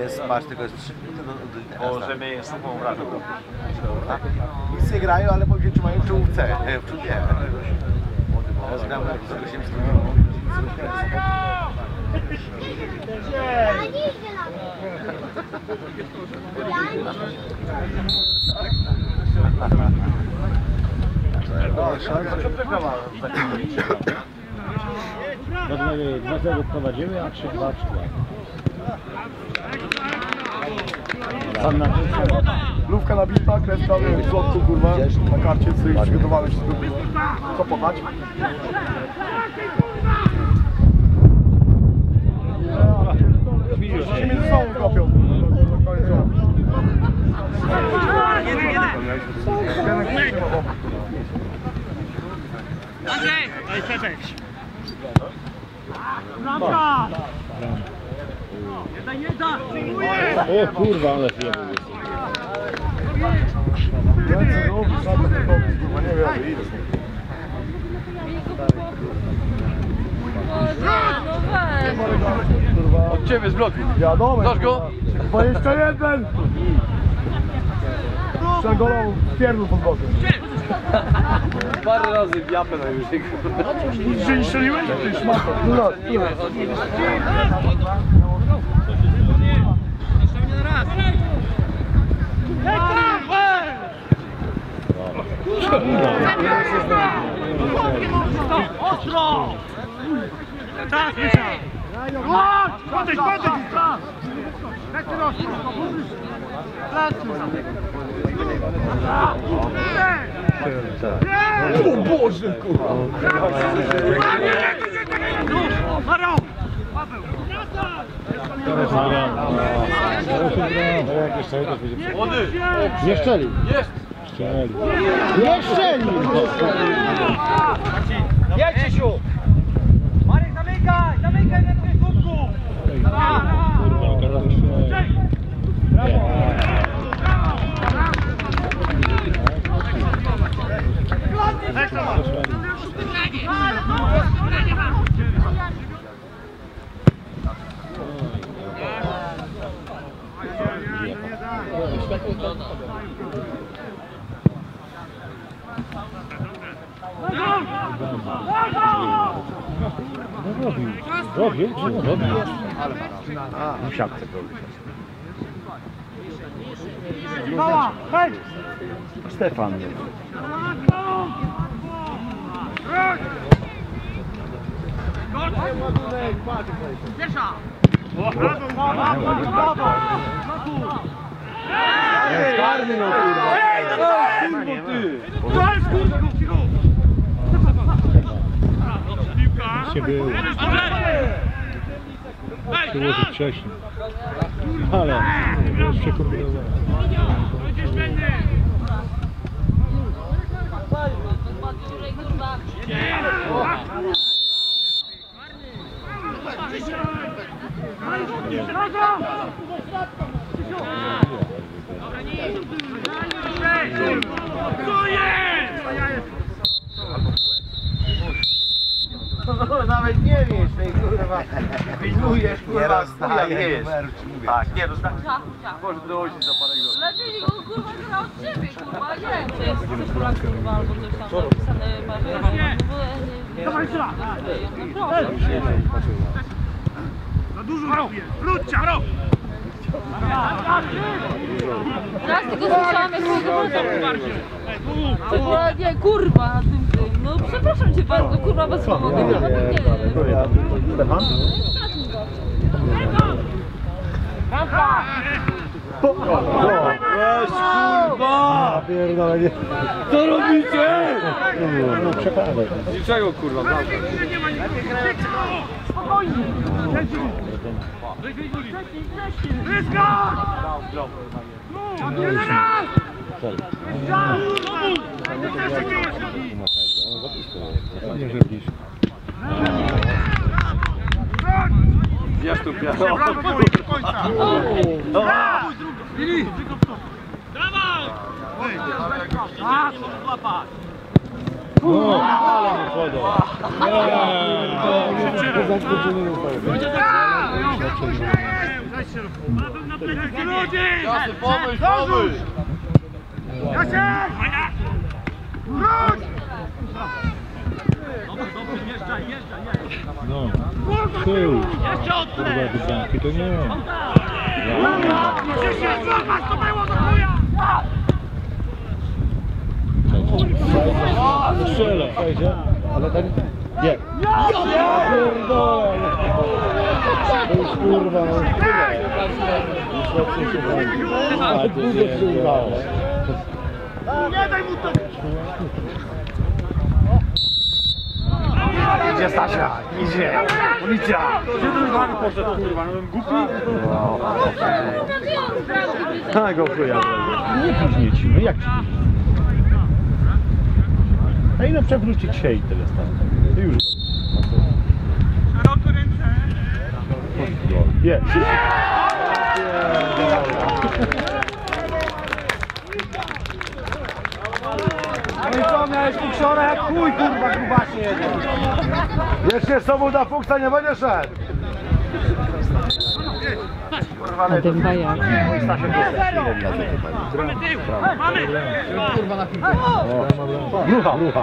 Jest, patrz, tylko jest 3 minuty do, do Intera. Bo żeby jest sobą brać. Nic nie grają, ale powiem, czy mają w czołówce. W czołówce. Teraz gramy z 800 Do 2-0 prowadzimy, a 3-2 Pan na Lówka nabita, kreska w złotku, kurwa, na karcie, co przygotowałem wszystko. Co podać? Widzisz, się między sobą kopią. Koniec roku. Janek trzyma, bo- O kurwa, ale. Kurwa, Od ciebie z bloku. wiadomo. Dasz go? Bo jeszcze jeden! Przegolował pierdol pod bokiem. Parę razy w japę na już. Nic się nie strzeliłeś? Ty szmato. No, no, O Boże, kurwa. Nie szczeli. Jest! Szczeli. Nie szczeli! Jedź Krzysiu! Marek, zamykaj! Zamykaj na twoim słupku! Kurwa, teraz robił. Robił? Robił? A, w siatce robił. Stefan. Karny no, kurwa. się było. Przyłożyć wcześniej. Ale już się kombinowało. Nawet nie wiesz, tej kurwa. Pilnujesz, kurwa, Nie chuja wiesz. Tak, nie. Ciach, ciach. Może dołożyć za parę groszy. Lepiej go kurwa gra od ciebie, kurwa, nie. To jest cyfra, kurwa, albo coś tam napisane, ma wyrażone. Dawaj, No proszę. Raz tylko słyszałam, jak To była, nie, kurwa, na tym tym. No przepraszam cię bardzo, kurwa, bez pomocy. Kurwa, to nie. Stefan? Weź kurwa! Pierdolę, nie. Co robicie? No przepadek. Niczego kurwa, brawo. Nie, że blisko. Wiesz tu piano. No, ale mu chodzą. Eee, Zaskoczenie zostało. Jasny, pomyśl, pomyśl! No. Tył. Kurwa, do bramki to nie. Strzela, fajnie. Ale ten... Nie. Ja pierdolę. To już kurwa, no już tyle. Już lepszy się broni. A, długo się udało. Idzie Stasia, idzie. Policja. Tak, go chuja. Nie później ci, no jak ci A ile przewrócić się i tyle stanie. Już. Jest. No i co, miałeś fuksiora jak chuj, kurwa, grubasie. Jeszcze z tobą na fuksa nie będzie szedł. Kurwa, ale Dęba jak. Rucha, rucha.